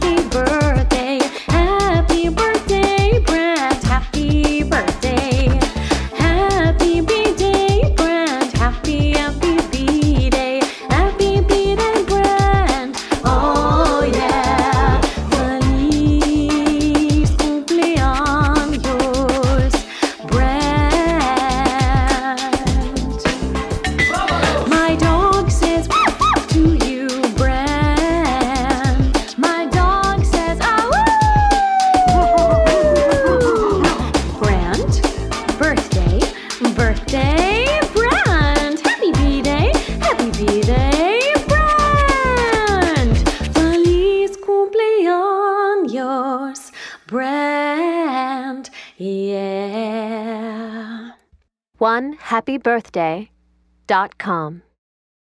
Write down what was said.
happy birthday. Brand. Feliz cumpleaños, Brand. Yeah. One happy birthday dot com.